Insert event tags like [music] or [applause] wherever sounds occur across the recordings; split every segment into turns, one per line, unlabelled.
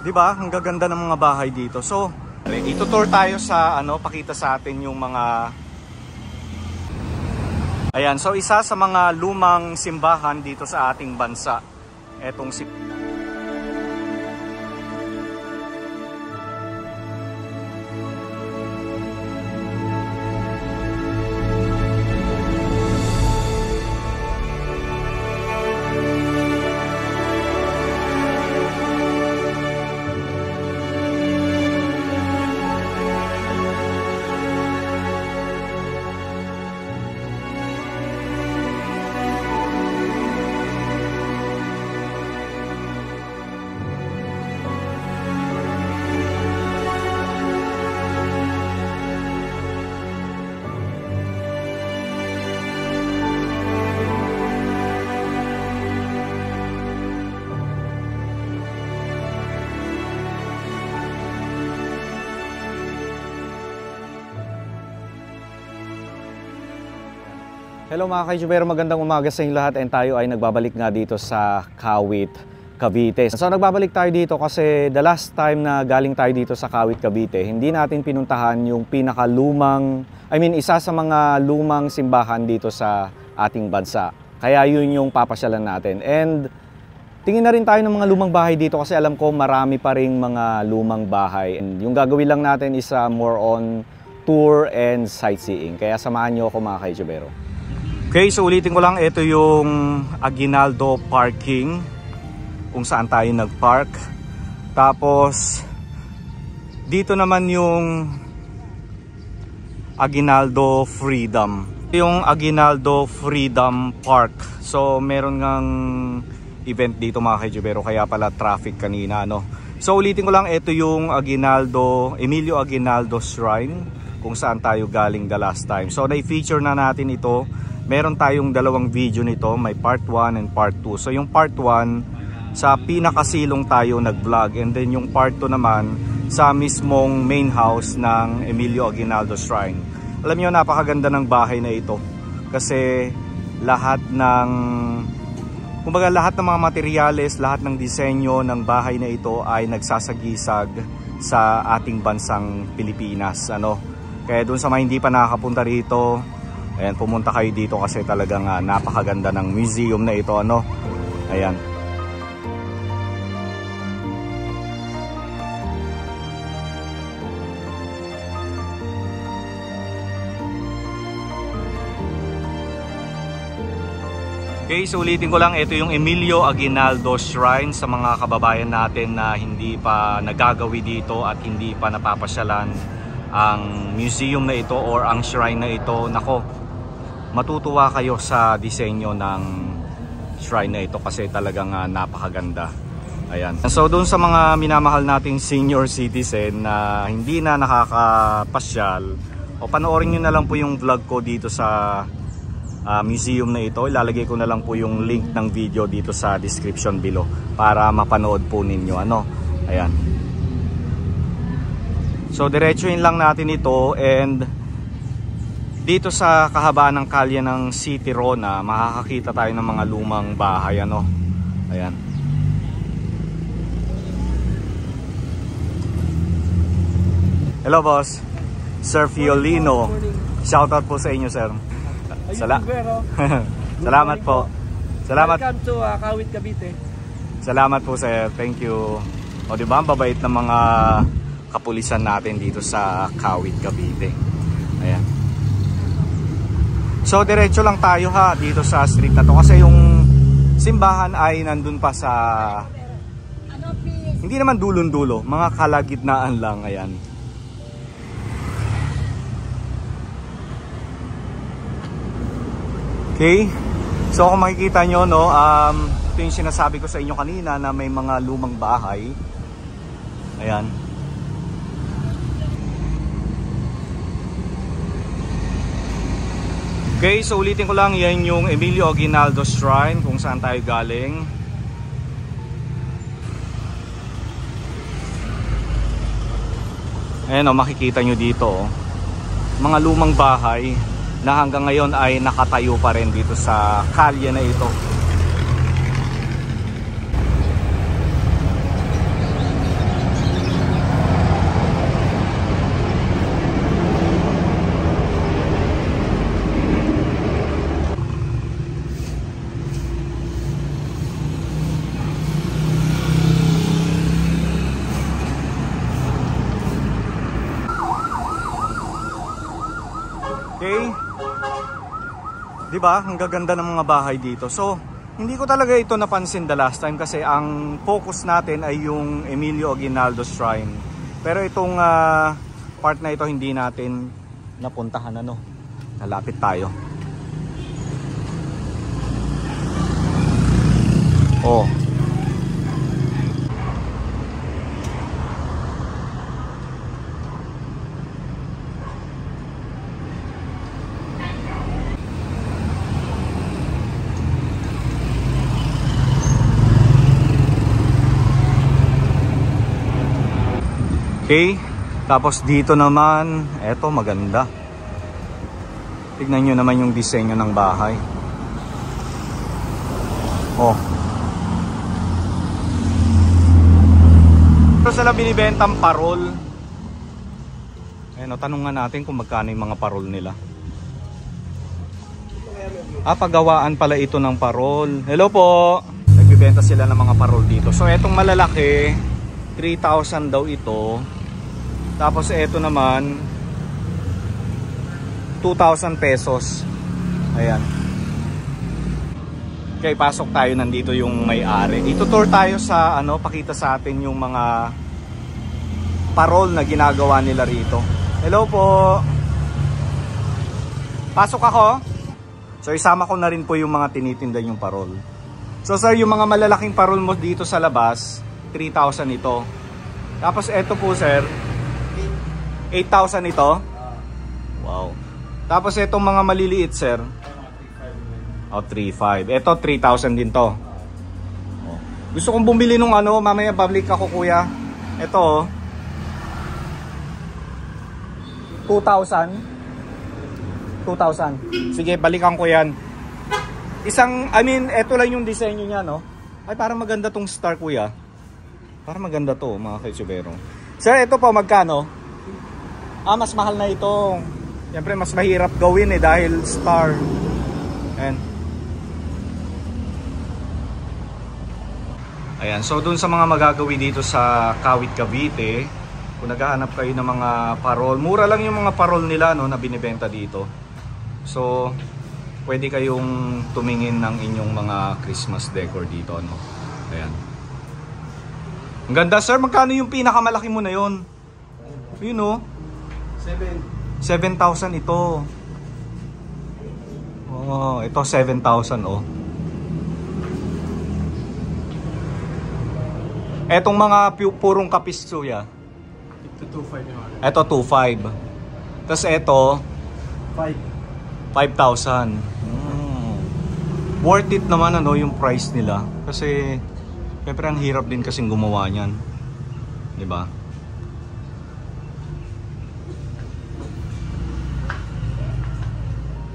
'Di ba? Ang gaganda ng mga bahay dito. So, itutour tayo sa ano, pakita sa atin yung mga Ayan, so isa sa mga lumang simbahan dito sa ating bansa. Etong si
Hello mga kaijubero, magandang umaga sa inyo lahat and tayo ay nagbabalik nga dito sa Kawit, Cavite. So nagbabalik tayo dito kasi the last time na galing tayo dito sa Kawit, Cavite, hindi natin pinuntahan yung pinakalumang, I mean isa sa mga lumang simbahan dito sa ating bansa. Kaya yun yung papasyalan natin. And tingin na rin tayo ng mga lumang bahay dito kasi alam ko marami pa ring mga lumang bahay. And yung gagawin lang natin is uh, more on tour and sightseeing. Kaya samahan nyo ako mga kaijubero.
Okay, so ulitin ko lang, ito yung Aguinaldo Parking kung saan tayo nag-park. Tapos dito naman yung Aguinaldo Freedom. Yung Aguinaldo Freedom Park. So meron ngang event dito mga kaijubero kaya pala traffic kanina no. So ulitin ko lang, ito yung Aguinaldo, Emilio Aguinaldo Shrine kung saan tayo galing the last time. So na-feature na natin ito meron tayong dalawang video nito, may part 1 and part 2. So yung part 1 sa pinakasilong tayo nag-vlog and then yung part 2 naman sa mismong main house ng Emilio Aguinaldo Shrine. Alam niyo napakaganda ng bahay na ito kasi lahat ng kumbaga lahat ng mga materyales, lahat ng disenyo ng bahay na ito ay nagsasagisag sa ating bansang Pilipinas, ano. Kaya doon sa mga hindi pa nakakapunta rito, Ayan, pumunta kayo dito kasi talagang uh, napakaganda ng museum na ito, ano? Ayan. Okay, so ulitin ko lang, ito yung Emilio Aguinaldo Shrine sa mga kababayan natin na hindi pa nagagawi dito at hindi pa napapasyalan ang museum na ito or ang shrine na ito. Nako, matutuwa kayo sa disenyo ng shrine na ito kasi talagang uh, napakaganda. Ayan. So doon sa mga minamahal nating senior citizen na hindi na nakakapasyal o panoorin nyo na lang po yung vlog ko dito sa uh, museum na ito. Ilalagay ko na lang po yung link ng video dito sa description below para mapanood po ninyo. Ano? Ayan. So diretsuin lang natin ito and dito sa kahabaan ng kalye ng City Rona makakakita tayo ng mga lumang bahay ano? Ayan. Hello boss. Sir Fiolino. Shoutout po sa inyo sir. Sala [laughs] salamat po. salamat
welcome to uh, Kawit Cavite.
Salamat po sir. Thank you. O diba ang babait ng mga kapulisan natin dito sa Kawit Cavite So diretso lang tayo ha dito sa street na to kasi yung simbahan ay nandun pa sa hindi naman dulon-dulo, mga kalagitnaan lang ayan. Okay? So kung makikita nyo no, um, ito yung sinasabi ko sa inyo kanina na may mga lumang bahay. Ayan. Okay, so ulitin ko lang yan yung Emilio Aguinaldo Shrine kung saan tayo galing. Ayan o, oh, makikita nyo dito oh. Mga lumang bahay na hanggang ngayon ay nakatayo pa rin dito sa kalye na ito. Di ba? Ang gaganda ng mga bahay dito. So, hindi ko talaga ito napansin the last time kasi ang focus natin ay yung Emilio Aguinaldo Shrine. Pero itong ah, part na ito hindi natin napuntahan ano. Nalapit tayo. Oh. Okay. Tapos dito naman, eto maganda. Tignan nyo naman yung disenyo ng bahay. Oh. Ito sila binibentang parol. Ayun, o, tanong nga natin kung magkano yung mga parol nila. Ah, paggawaan pala ito ng parol. Hello po! Nagbibenta sila ng mga parol dito. So, etong malalaki, 3,000 daw ito. Tapos ito naman 2,000 pesos. Ayan. Okay, pasok tayo nandito yung may-ari. Itutour tayo sa ano, pakita sa atin yung mga parol na ginagawa nila rito. Hello po. Pasok ako. So isama ko na rin po yung mga tinitinda yung parol. So sir, yung mga malalaking parol mo dito sa labas, 3,000 ito. Tapos ito po sir, 8,000 ito? Wow. Tapos itong mga maliliit, sir? Oh, 3,500. Ito, 3,000 din to. Oh. Gusto kong bumili nung ano, mamaya public ako kuya. Ito, oh. 2,000. 2,000. Sige, balikan ko yan. Isang, I mean, ito lang yung disenyo niya, no? Ay, parang maganda tong star, kuya. Parang maganda to, mga kaitsubero. Sir, ito po, magkano? Ah, mas mahal na ito. Siyempre, mas mahirap gawin eh dahil star. Ayan. Ayan, so dun sa mga magagawi dito sa Kawit Cavite, kung naghahanap kayo ng mga parol, mura lang yung mga parol nila no, na binibenta dito. So, pwede kayong tumingin ng inyong mga Christmas decor dito. No? Ayan. Ang ganda sir, magkano yung pinakamalaki mo na yon? Yun no? 7,000 ito. Oh, ito 7,000 oh. Etong mga pu- purong kapistuya.
Ito 2.5 yung ano.
Ito 2,500. Tapos ito
5.
5,000. Hmm. Worth it naman ano yung price nila. Kasi syempre ang hirap din kasing gumawa niyan. 'Di ba?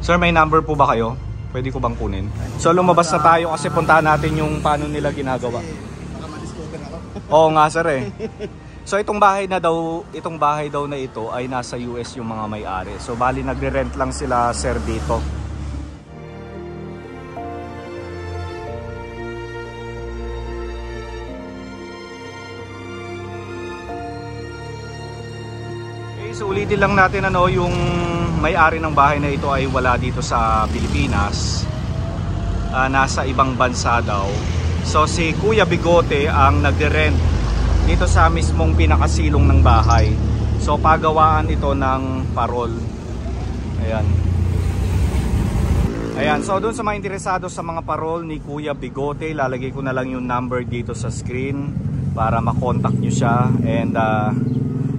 Sir, may number po ba kayo? Pwede ko bang kunin? So lumabas na tayo kasi puntahan natin yung paano nila ginagawa. Oo nga sir eh. So itong bahay na daw, itong bahay daw na ito ay nasa US yung mga may-ari. So bali nagre-rent lang sila sir dito. Ulitin lang natin ano yung may-ari ng bahay na ito ay wala dito sa Pilipinas. Ah, nasa ibang bansa daw. So si Kuya Bigote ang nagre-rent dito sa mismong pinakasilong ng bahay. So pagawaan ito ng parol. Ayan. Ayan, so doon sa mga interesado sa mga parol ni Kuya Bigote, lalagay ko na lang yung number dito sa screen para makontak nyo siya. And uh,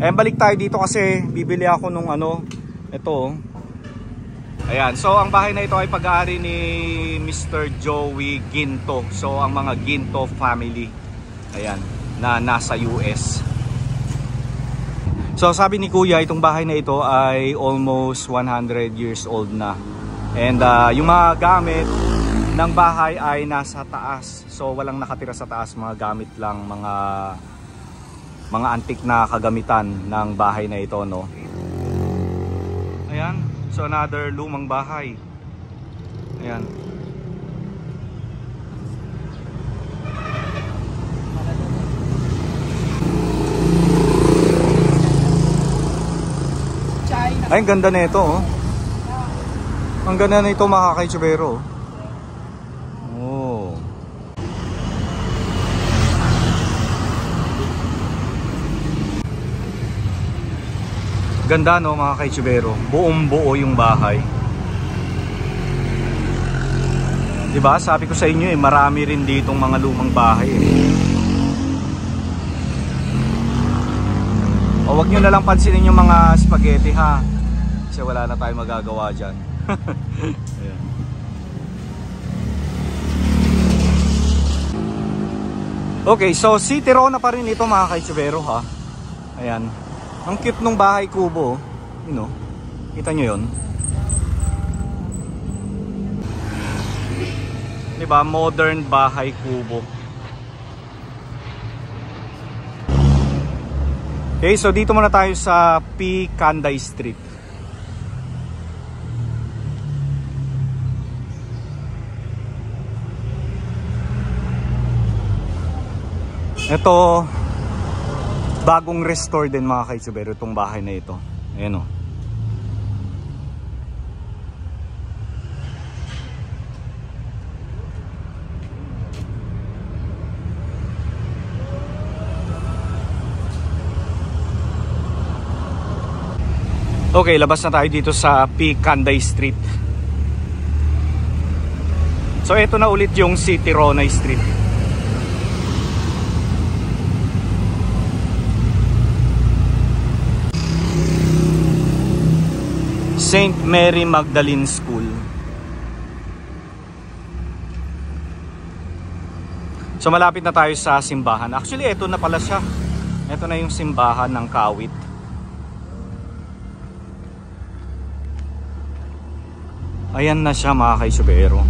ayan, balik tayo dito kasi bibili ako nung ano, ito. oh. Ayan, so ang bahay na ito ay pag-aari ni Mr. Joey Ginto. So ang mga Ginto family. Ayan, na nasa US. So sabi ni Kuya, itong bahay na ito ay almost 100 years old na. And uh, yung mga gamit ng bahay ay nasa taas. So walang nakatira sa taas, mga gamit lang, mga mga antik na kagamitan ng bahay na ito, no. Ayan. So another lumang bahay. Ayan. Ay, ang ganda nito, oh. Ang ganda na ito mga kaitsubero. Ganda no mga kaitsubero. Buong buo yung bahay. 'Di ba? Sabi ko sa inyo eh, marami rin ditong mga lumang bahay eh. O wag nyo na pansinin yung mga spaghetti ha. Kasi wala na tayong magagawa dyan. [laughs] Ayan. Okay, so City Rona pa rin ito mga kaitsubero ha. Ayan. Ang cute nung bahay kubo. You know, kita nyo yun? Diba? Modern bahay kubo. Okay, so dito muna tayo sa P. Kanday Street. Ito, bagong restore din mga kaitsubero itong bahay na ito. Ayan o. Okay, labas na tayo dito sa P. Kanday Street. So ito na ulit yung City Ronay Street. St. Mary Magdalene School. So malapit na tayo sa simbahan. Actually, ito na pala siya. Ito na yung simbahan ng Kawit. Ayan na siya mga kaisubero.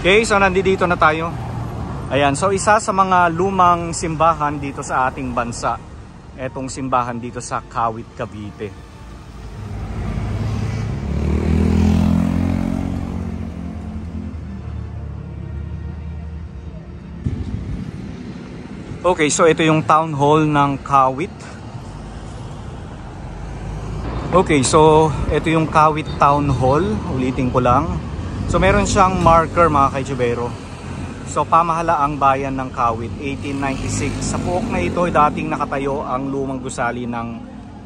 Okay, so nandito na tayo. Ayan, so isa sa mga lumang simbahan dito sa ating bansa. Etong simbahan dito sa Kawit, Cavite. Okay, so ito yung town hall ng Kawit. Okay, so ito yung Kawit Town Hall. Ulitin ko lang. So meron siyang marker mga kaitsubero. So pamahalaang bayan ng Kawit 1896. Sa puok na ito dating nakatayo ang lumang gusali ng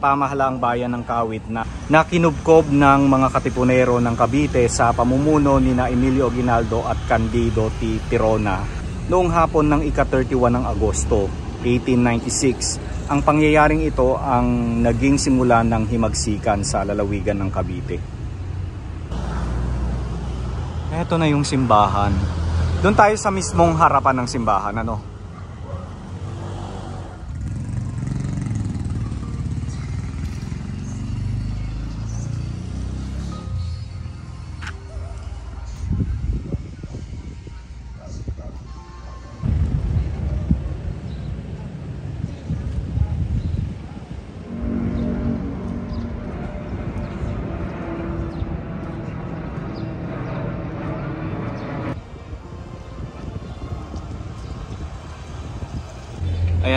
pamahalaang bayan ng Kawit na nakinubkob ng mga katipunero ng Cavite sa pamumuno ni na Emilio Aguinaldo at Candido T. Tirona noong hapon ng ika-31 ng Agosto 1896. Ang pangyayaring ito ang naging simula ng himagsikan sa lalawigan ng Cavite. Ito na yung simbahan. Doon tayo sa mismong harapan ng simbahan, ano?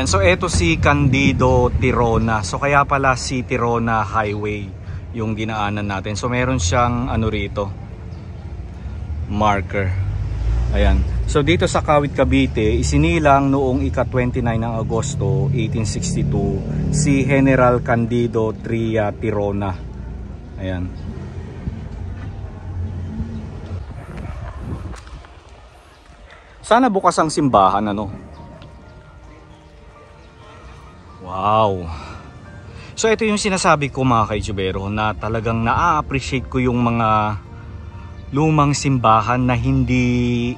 Ayan, so eto si Candido Tirona. So kaya pala si Tirona Highway yung dinaanan natin. So meron siyang ano rito, marker. Ayan. So dito sa Kawit Cavite, isinilang noong ika-29 ng Agosto 1862 si General Candido Tria Tirona. Ayan. Sana bukas ang simbahan ano. Wow. So ito yung sinasabi ko mga kaitsubero na talagang na-appreciate ko yung mga lumang simbahan na hindi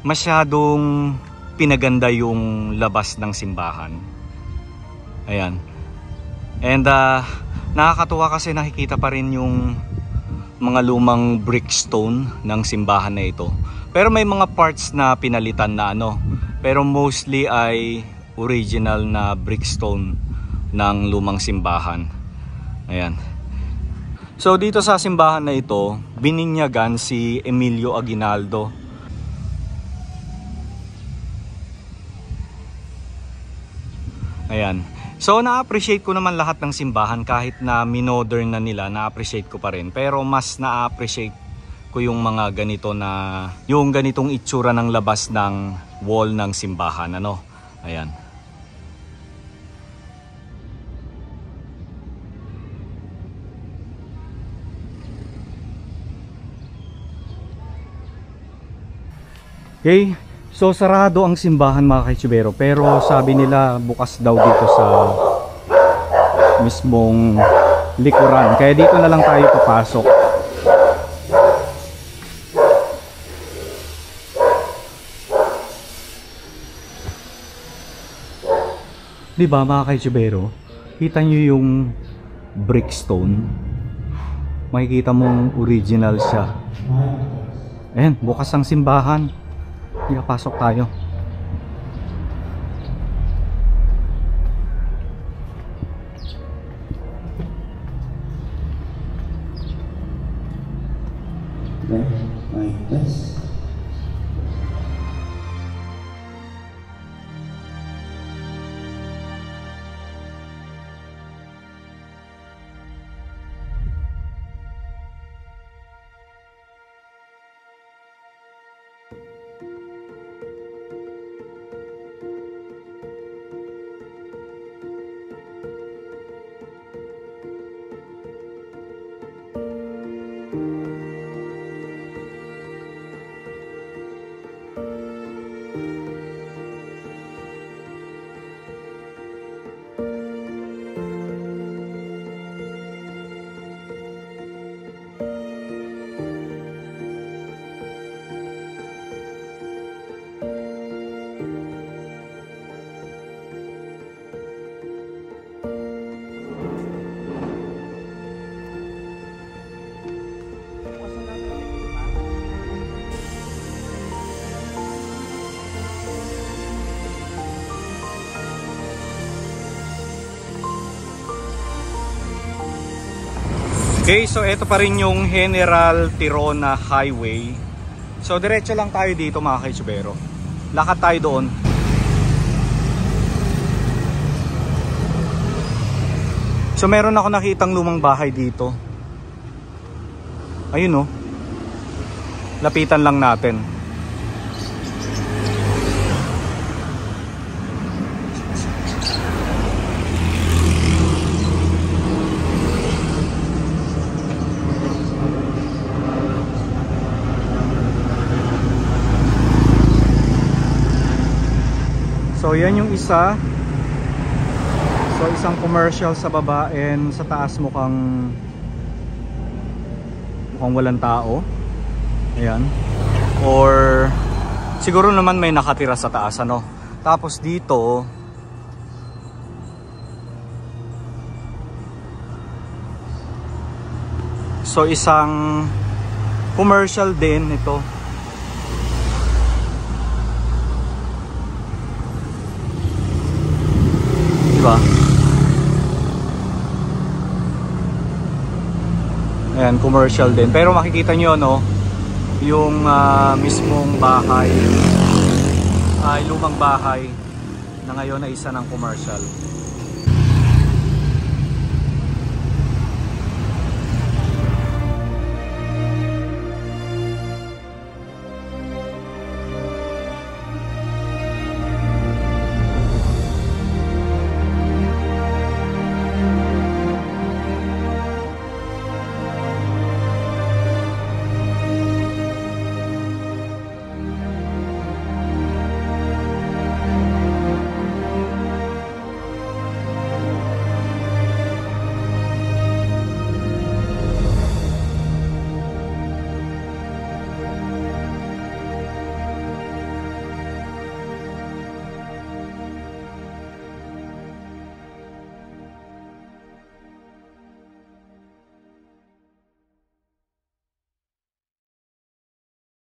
masyadong pinaganda yung labas ng simbahan. Ayan. And uh, nakakatuwa kasi nakikita pa rin yung mga lumang brickstone ng simbahan na ito. Pero may mga parts na pinalitan na ano. Pero mostly ay original na brickstone ng lumang simbahan. Ayan. So dito sa simbahan na ito, bininyagan si Emilio Aguinaldo. Ayan. So na-appreciate ko naman lahat ng simbahan kahit na minodern na nila, na-appreciate ko pa rin. Pero mas na-appreciate ko yung mga ganito na yung ganitong itsura ng labas ng wall ng simbahan ano. Ayan. Okay, so sarado ang simbahan mga kaitsubero pero sabi nila bukas daw dito sa mismong likuran. Kaya dito na lang tayo papasok. Di ba mga kaitsubero? Kita nyo yung brickstone. Makikita mong original siya. Ayan, bukas ang simbahan. Hindi pasok tayo. Okay, so ito pa rin yung General Tirona Highway. So diretso lang tayo dito mga kaitsubero. Lakad tayo doon. So meron ako nakitang lumang bahay dito. Ayun oh. Lapitan lang natin. So yan yung isa. So isang commercial sa baba and sa taas mukhang mukhang walang tao. Ayan. Or siguro naman may nakatira sa taas ano. Tapos dito So isang commercial din ito. Ba? Ayan, commercial din. Pero makikita nyo, no, yung ah, mismong bahay, ay lumang bahay na ngayon ay isa ng commercial.